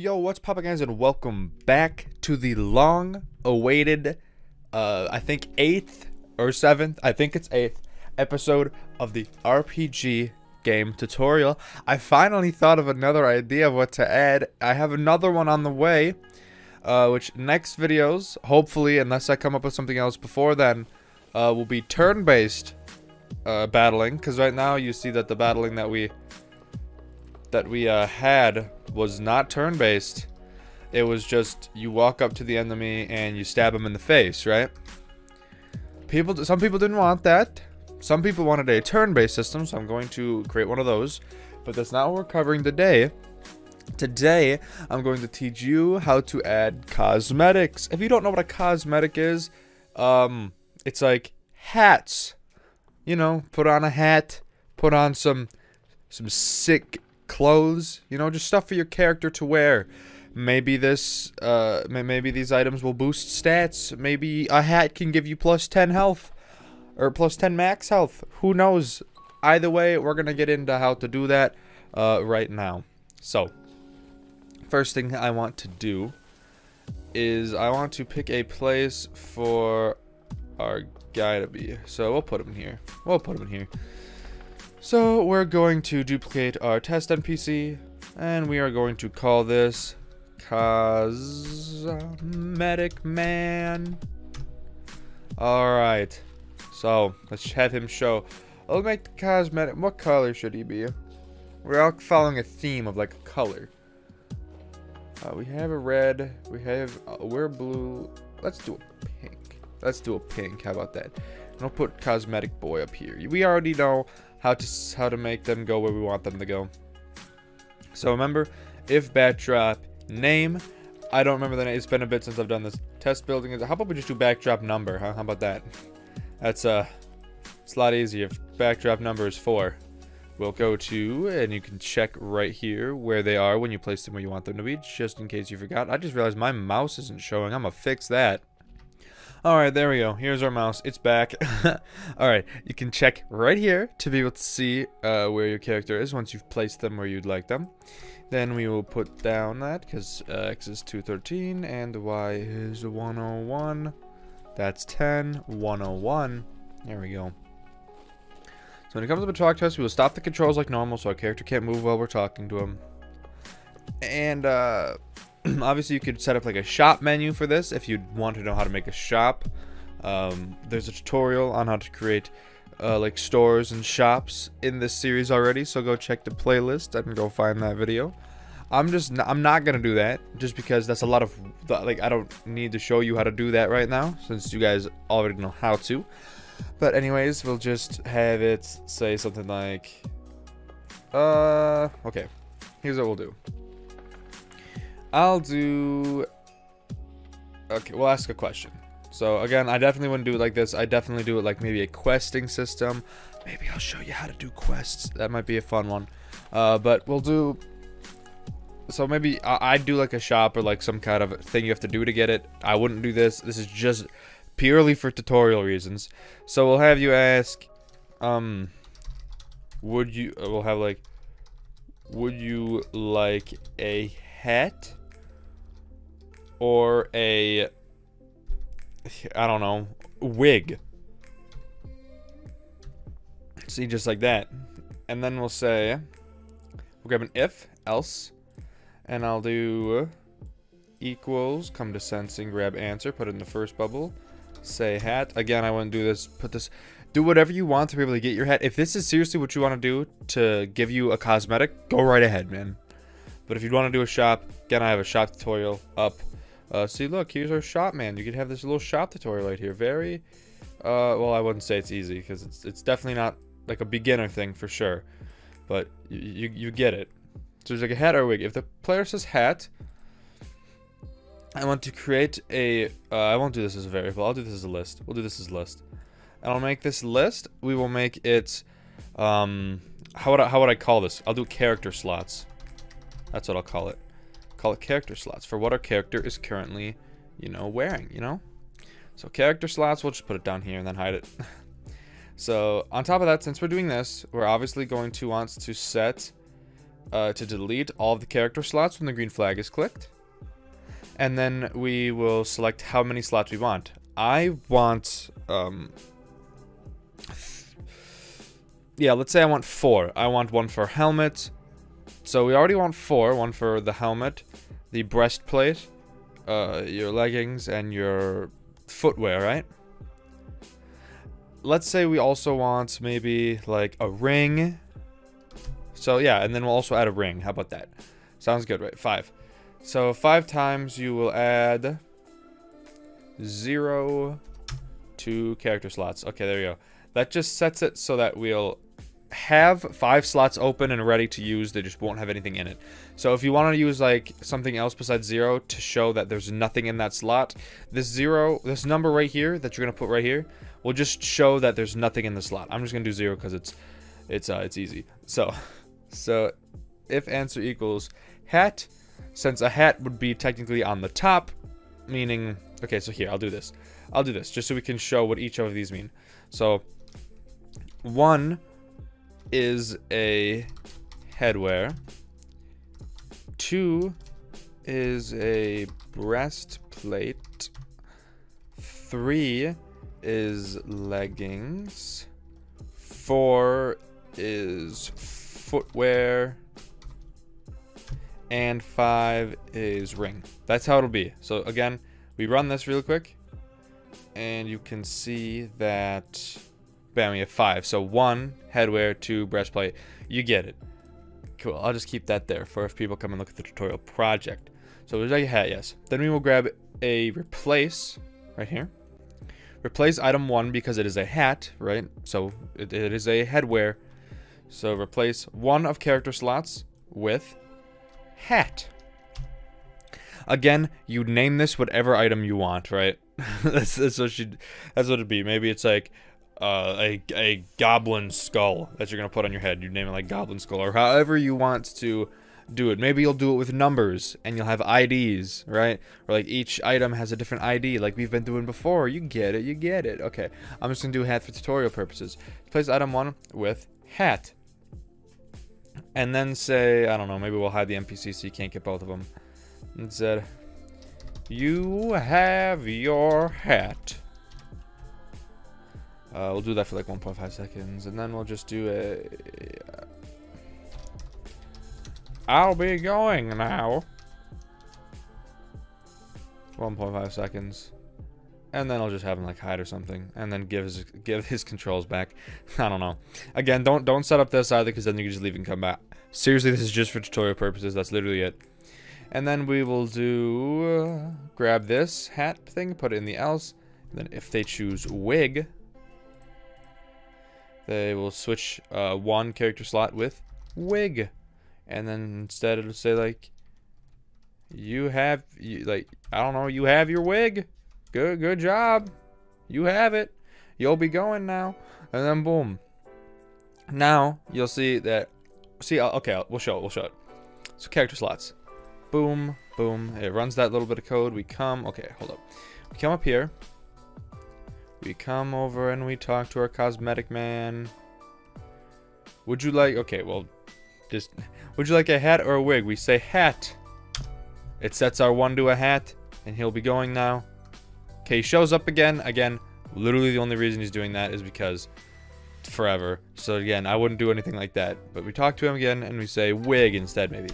Yo, what's poppin' guys and welcome back to the long awaited uh I think 8th or 7th, I think it's 8th episode of the RPG game tutorial. I finally thought of another idea of what to add. I have another one on the way. Uh, which next videos, hopefully, unless I come up with something else before then, uh, will be turn-based uh, battling. Because right now you see that the battling that we that we uh, had was not turn-based. It was just you walk up to the enemy and you stab him in the face, right? People, some people didn't want that. Some people wanted a turn-based system, so I'm going to create one of those. But that's not what we're covering today. Today, I'm going to teach you how to add cosmetics. If you don't know what a cosmetic is, um, it's like hats. You know, put on a hat, put on some some sick clothes, you know, just stuff for your character to wear. Maybe this, uh, maybe these items will boost stats. Maybe a hat can give you plus 10 health. Or plus 10 max health. Who knows? Either way, we're going to get into how to do that, uh, right now. So, first thing I want to do is I want to pick a place for our guy to be. So we'll put him here. We'll put him in here. So we're going to duplicate our test NPC and we are going to call this Cosmetic Man. Alright. So let's have him show. I'll make the cosmetic. What color should he be? We're all following a theme of like a color. Uh, we have a red. We have. Uh, we're blue. Let's do a pink. Let's do a pink. How about that? And I'll put cosmetic boy up here. We already know how to how to make them go where we want them to go. So remember, if backdrop name. I don't remember the name. It's been a bit since I've done this. Test building. How about we just do backdrop number? Huh? How about that? That's uh, it's a lot easier. If backdrop number is four. We'll go to, and you can check right here where they are when you place them where you want them to be, just in case you forgot. I just realized my mouse isn't showing. I'm to fix that. Alright, there we go. Here's our mouse. It's back. Alright, you can check right here to be able to see uh, where your character is once you've placed them where you'd like them. Then we will put down that, because uh, X is 213 and Y is 101. That's 10, 101. There we go. So when it comes to the talk to us, we will stop the controls like normal so our character can't move while we're talking to him. And uh, obviously you could set up like a shop menu for this if you want to know how to make a shop. Um, there's a tutorial on how to create uh, like stores and shops in this series already, so go check the playlist and go find that video. I'm just I'm not gonna do that just because that's a lot of like I don't need to show you how to do that right now since you guys already know how to. But anyways, we'll just have it say something like, uh, okay, here's what we'll do. I'll do, okay, we'll ask a question. So again, I definitely wouldn't do it like this. I definitely do it like maybe a questing system. Maybe I'll show you how to do quests. That might be a fun one. Uh, but we'll do, so maybe I, I'd do like a shop or like some kind of thing you have to do to get it. I wouldn't do this. This is just purely for tutorial reasons. So we'll have you ask, um, would you, uh, we'll have like, would you like a hat or a, I don't know, wig? See, just like that. And then we'll say, we'll grab an if, else, and I'll do equals, come to sensing, grab answer, put it in the first bubble, say hat. Again, I wouldn't do this. Put this. Do whatever you want to be able to get your hat. If this is seriously what you want to do to give you a cosmetic, go right ahead, man. But if you want to do a shop, again, I have a shop tutorial up. Uh, see, look, here's our shop, man. You could have this little shop tutorial right here. Very, uh, well, I wouldn't say it's easy because it's it's definitely not like a beginner thing for sure. But you, you, you get it. So there's like a hat or a wig. If the player says hat, I want to create a. Uh, I won't do this as a variable. I'll do this as a list. We'll do this as a list. And I'll make this list. We will make it. Um, how would I, how would I call this? I'll do character slots. That's what I'll call it. Call it character slots for what our character is currently, you know, wearing. You know. So character slots. We'll just put it down here and then hide it. so on top of that, since we're doing this, we're obviously going to want to set uh, to delete all of the character slots when the green flag is clicked. And then we will select how many slots we want. I want, um, yeah, let's say I want four. I want one for helmet. So we already want four. One for the helmet, the breastplate, uh, your leggings, and your footwear, right? Let's say we also want maybe like a ring. So yeah, and then we'll also add a ring. How about that? Sounds good, right? Five. So five times you will add zero to character slots. Okay, there we go. That just sets it so that we'll have five slots open and ready to use. They just won't have anything in it. So if you want to use like something else besides zero to show that there's nothing in that slot, this zero, this number right here that you're gonna put right here, will just show that there's nothing in the slot. I'm just gonna do zero because it's it's uh it's easy. So so if answer equals hat, since a hat would be technically on the top, meaning okay. So here I'll do this. I'll do this just so we can show what each of these mean. So one is a headwear. Two is a breastplate. Three is leggings. Four is footwear. And five is ring. That's how it'll be. So again, we run this real quick. And you can see that We have five. So one, headwear, two, breastplate. You get it. Cool. I'll just keep that there for if people come and look at the tutorial project. So there's a hat, yes. Then we will grab a replace right here. Replace item one because it is a hat, right? So it, it is a headwear. So replace one of character slots with hat. Again, you name this whatever item you want, right? that's, that's what she, that's what it'd be. Maybe it's like uh, a, a goblin skull that you're going to put on your head. You name it like goblin skull or however you want to do it. Maybe you'll do it with numbers and you'll have IDs, right? Or like each item has a different ID like we've been doing before. You get it, you get it. Okay, I'm just going to do hat for tutorial purposes. Place item one with hat. And then say, I don't know, maybe we'll hide the NPC so you can't get both of them. Instead, you have your hat. Uh, we'll do that for like 1.5 seconds, and then we'll just do a... I'll be going now. 1.5 seconds. And then I'll just have him like hide or something, and then give his give his controls back. I don't know. Again, don't don't set up this either, because then you can just leave and come back. Seriously, this is just for tutorial purposes. That's literally it. And then we will do uh, grab this hat thing, put it in the else. then if they choose wig, they will switch uh, one character slot with wig. And then instead it'll say like, you have, you, like, I don't know, you have your wig. Good, good job. You have it. You'll be going now. And then boom. Now you'll see that, see, uh, okay, we'll show it, we'll show it. So character slots. Boom, boom. It runs that little bit of code. We come, okay, hold up. We come up here. We come over and we talk to our cosmetic man. Would you like... Okay, well, just... Would you like a hat or a wig? We say hat. It sets our one to a hat, and he'll be going now. Okay, he shows up again. Again, literally the only reason he's doing that is because forever. So again, I wouldn't do anything like that. But we talk to him again, and we say wig instead, maybe.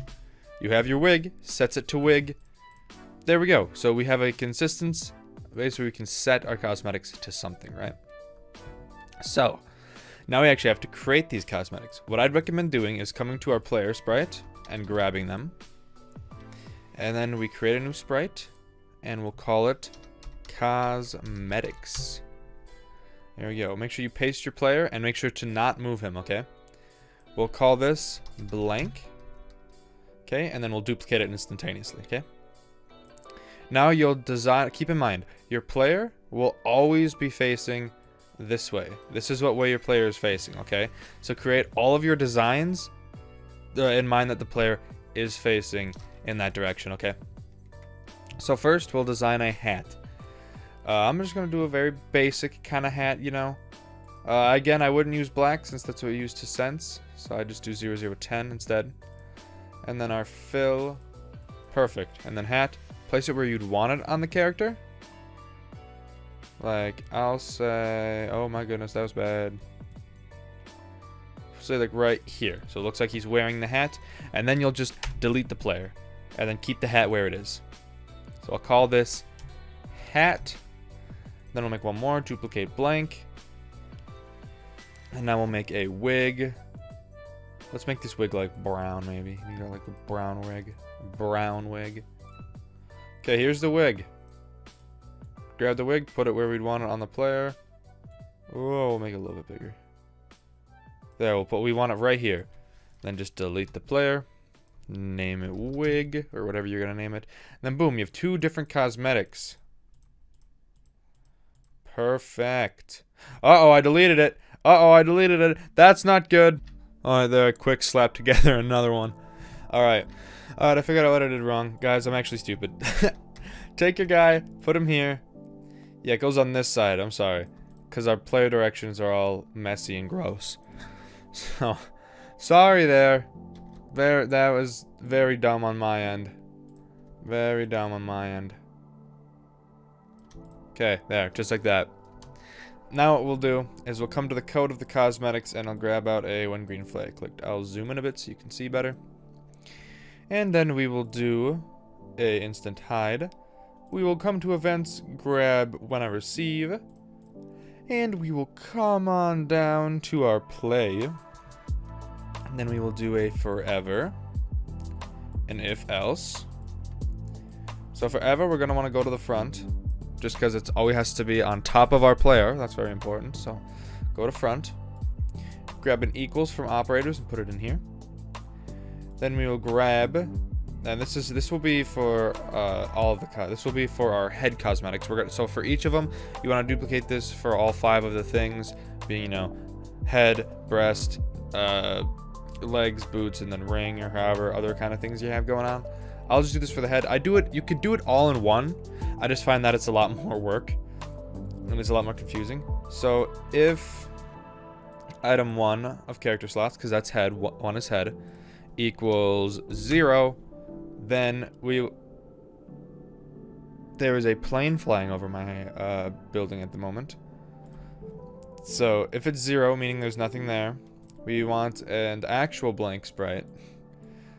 You have your wig, sets it to wig. There we go. So we have a consistency basically we can set our cosmetics to something, right? So, now we actually have to create these cosmetics. What I'd recommend doing is coming to our player sprite and grabbing them. And then we create a new sprite and we'll call it cosmetics. There we go. Make sure you paste your player and make sure to not move him, okay? We'll call this blank. Okay, and then we'll duplicate it instantaneously, okay? Now you'll design, keep in mind, your player will always be facing this way. This is what way your player is facing, okay? So create all of your designs uh, in mind that the player is facing in that direction, okay? So first, we'll design a hat. Uh, I'm just going to do a very basic kind of hat, you know? Uh, again, I wouldn't use black since that's what we use to sense. So I just do 0010 instead. and then our fill. Perfect. And then hat. Place it where you'd want it on the character. Like, I'll say... Oh my goodness, that was bad. Say like right here. So it looks like he's wearing the hat. And then you'll just delete the player. And then keep the hat where it is. So I'll call this hat. Then we'll make one more. Duplicate blank. And now we'll make a wig. Let's make this wig like brown, maybe. You got like a brown wig. Brown wig. Okay, here's the wig. Grab the wig, put it where we'd want it on the player. Oh, we'll make it a little bit bigger. There, we'll put, we want it right here. Then just delete the player. Name it wig, or whatever you're to name it. And then boom, you have two different cosmetics. Perfect. Uh-oh, I deleted it. Uh-oh, I deleted it. That's not good. Alright, there, quick slap together another one. Alright. Alright, I figured out what I did wrong. Guys, I'm actually stupid. Take your guy, put him here. Yeah, it goes on this side, I'm sorry. Because our player directions are all messy and gross. So, sorry there. Very, that was very dumb on my end. Very dumb on my end. Okay, there, just like that. Now what we'll do is we'll come to the code of the cosmetics and I'll grab out a one green flag clicked. I'll zoom in a bit so you can see better. And then we will do a instant hide. We will come to events, grab when I receive, and we will come on down to our play. And then we will do a forever, And if else. So forever, we're going to want to go to the front just because it's always has to be on top of our player. That's very important. So go to front, grab an equals from operators and put it in here. Then we will grab, and this is this will be for uh, all of the this will be for our head cosmetics. We're gonna, so for each of them, you want to duplicate this for all five of the things, being you know, head, breast, uh, legs, boots, and then ring or however other kind of things you have going on. I'll just do this for the head. I do it. You could do it all in one. I just find that it's a lot more work. And it's a lot more confusing. So if item 1 of character slots, because that's head, 1 is head, equals 0, then we... There is a plane flying over my uh, building at the moment. So if it's 0, meaning there's nothing there, we want an actual blank sprite.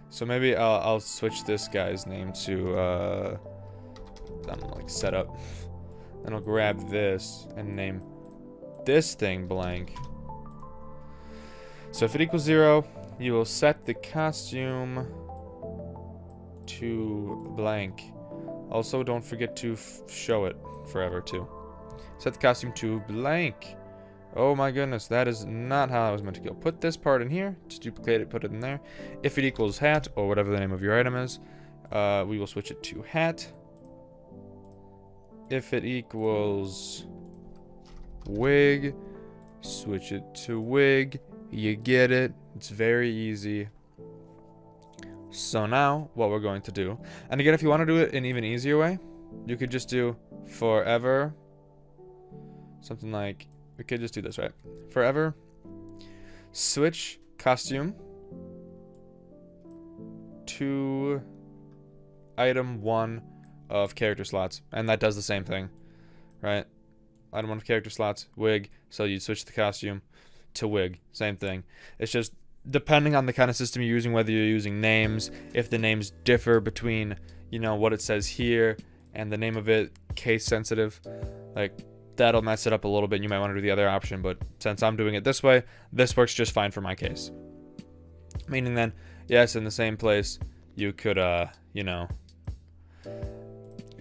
So maybe I'll, I'll switch this guy's name to... Uh, I'm like set up. Then I'll grab this and name this thing blank. So if it equals zero, you will set the costume to blank. Also, don't forget to show it forever too. Set the costume to blank. Oh my goodness, that is not how I was meant to go. Put this part in here, just duplicate it, put it in there. If it equals hat, or whatever the name of your item is, uh, we will switch it to hat if it equals wig, switch it to wig. You get it. It's very easy. So now, what we're going to do, and again, if you want to do it an even easier way, you could just do forever, something like, we could just do this, right? Forever, switch costume to item one of character slots, and that does the same thing, right? Item one of character slots, wig, so you'd switch the costume to wig, same thing. It's just depending on the kind of system you're using, whether you're using names, if the names differ between, you know, what it says here and the name of it, case sensitive, like that'll mess it up a little bit. You might want to do the other option, but since I'm doing it this way, this works just fine for my case. Meaning then, yes, in the same place, you could, uh, you know,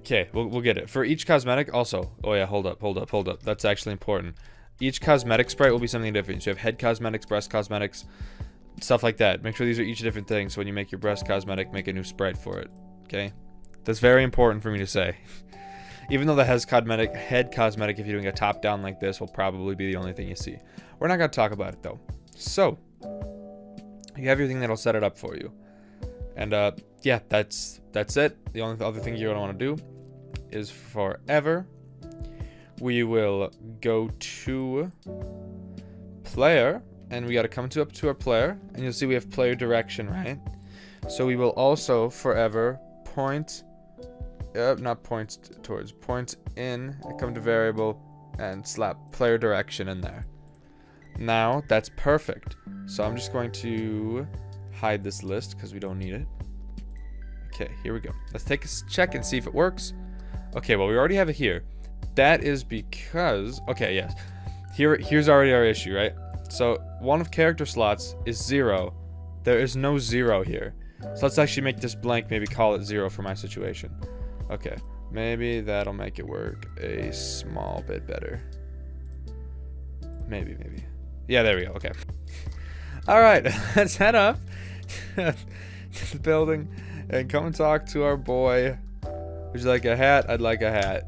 Okay, we'll, we'll get it. For each cosmetic, also, oh yeah, hold up, hold up, hold up. That's actually important. Each cosmetic sprite will be something different. So you have head cosmetics, breast cosmetics, stuff like that. Make sure these are each different things. So when you make your breast cosmetic, make a new sprite for it. Okay? That's very important for me to say. Even though the head cosmetic, head cosmetic, if you're doing a top down like this, will probably be the only thing you see. We're not going to talk about it though. So, you have your thing that'll set it up for you. And uh, yeah, that's that's it. The only other thing you're going to want to do is forever. We will go to player, and we got to come to up to our player, and you'll see we have player direction, right? So we will also forever point, uh, not point towards, point in, come to variable, and slap player direction in there. Now, that's perfect. So I'm just going to hide this list because we don't need it. Okay, here we go. Let's take a check and see if it works. Okay, well, we already have it here. That is because... Okay, yes. Here, Here's already our issue, right? So, one of character slots is zero. There is no zero here. So let's actually make this blank, maybe call it zero for my situation. Okay, maybe that'll make it work a small bit better. Maybe, maybe. Yeah, there we go. Okay. All right, let's head up to the building and come and talk to our boy. Would you like a hat? I'd like a hat.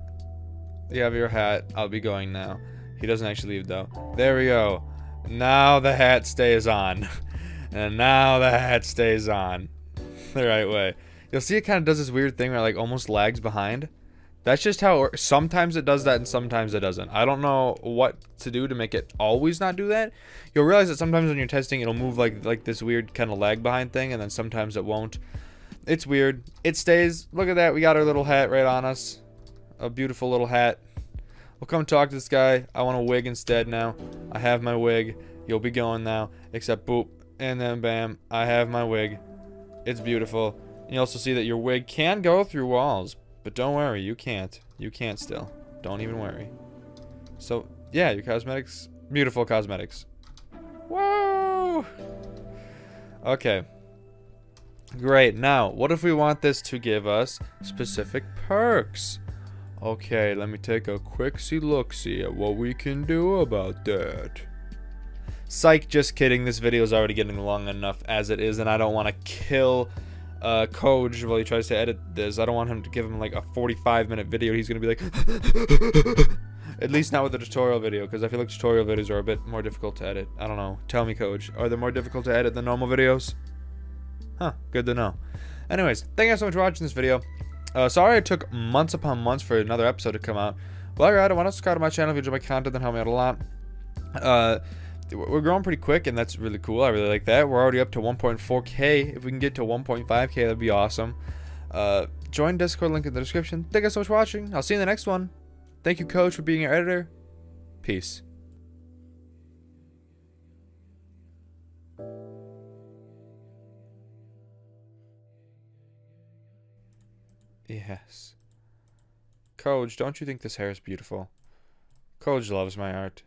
You have your hat. I'll be going now. He doesn't actually leave though. There we go. Now the hat stays on. and now the hat stays on. the right way. You'll see it kind of does this weird thing where it like almost lags behind. That's just how it sometimes it does that and sometimes it doesn't. I don't know what to do to make it always not do that. You'll realize that sometimes when you're testing it'll move like like this weird kind of lag behind thing and then sometimes it won't. It's weird. It stays. Look at that. We got our little hat right on us. A beautiful little hat. We'll come talk to this guy. I want a wig instead now. I have my wig. You'll be going now. Except boop. And then bam. I have my wig. It's beautiful. And you also see that your wig can go through walls. But don't worry. You can't. You can't still. Don't even worry. So, yeah. Your cosmetics. Beautiful cosmetics. Whoa! Okay. Great. Now, what if we want this to give us specific perks? Okay, let me take a quick see look see at what we can do about that. Psych, just kidding. This video is already getting long enough as it is, and I don't want to kill uh, Koj while he tries to edit this. I don't want him to give him like a 45 minute video. He's going to be like... At least not with the tutorial video, because I feel like tutorial videos are a bit more difficult to edit. I don't know. Tell me, Koj. Are they more difficult to edit than normal videos? Huh, good to know. Anyways, thank you guys so much for watching this video. Uh, sorry it took months upon months for another episode to come out. Well, alright, I want to subscribe to my channel if you enjoy my content, then help me out a lot. Uh, we're growing pretty quick, and that's really cool. I really like that. We're already up to 1.4k. If we can get to 1.5k, that'd be awesome. Uh, join Discord, link in the description. Thank you so much for watching. I'll see you in the next one. Thank you, Koj, for being your editor. Peace. Yes. Koj, don't you think this hair is beautiful? Koj loves my art.